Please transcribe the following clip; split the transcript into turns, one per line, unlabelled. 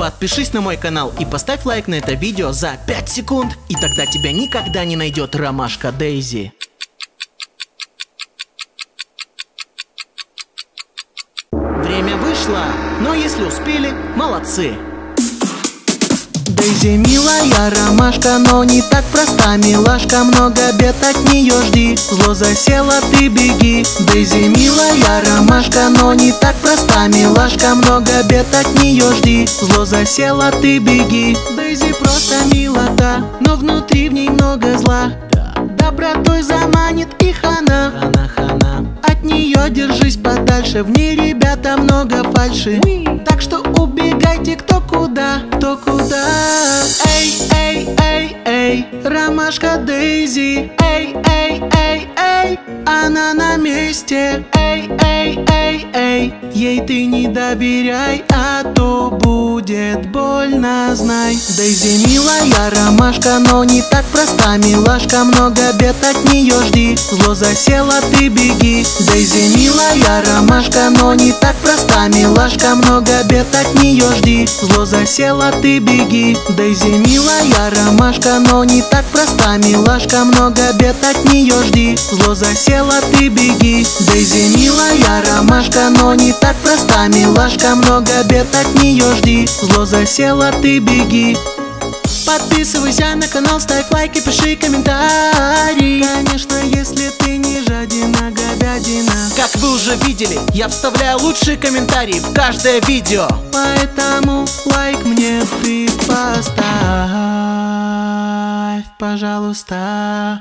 Подпишись на мой канал и поставь лайк на это видео за 5 секунд, и тогда тебя никогда не найдет ромашка Дейзи. Время вышло, но если успели, молодцы. Дейзи милая ромашка, но не так проста Милашка, много бед от нее жди. Зло засела, ты беги. Дейзи милая ромашка, но не так проста Милашка, много бед от нее жди. Зло засела, ты беги. Дейзи просто милота, но внутри в ней много зла. Добротой заманит их она От нее держись подальше В ней ребята много фальши. Так что убегайте кто куда, кто куда эй, Ромашка Дейзи Эй, эй, эй, эй Она на месте Эй, эй, эй, эй Ей ты не доверяй, а то будет больно, знай. Дейзи милая ромашка, но не так проста Милашка, много бед от нее жди. Зло засела, ты беги. Дейзи милая ромашка, но не так проста Милашка, много бед от нее жди. Зло засела, ты беги. Дейзи милая ромашка, но не так проста Милашка, много бед от нее жди. Зло засела, ты беги. Дейзи милая ромашка, но не так проста Милашка, много бед от нее жди Зло засела, ты беги. Подписывайся на канал, ставь лайки, пиши комментарий Конечно, если ты не жадина, говядина. Как вы уже видели, я вставляю лучшие комментарии в каждое видео. Поэтому лайк мне ты поставь, пожалуйста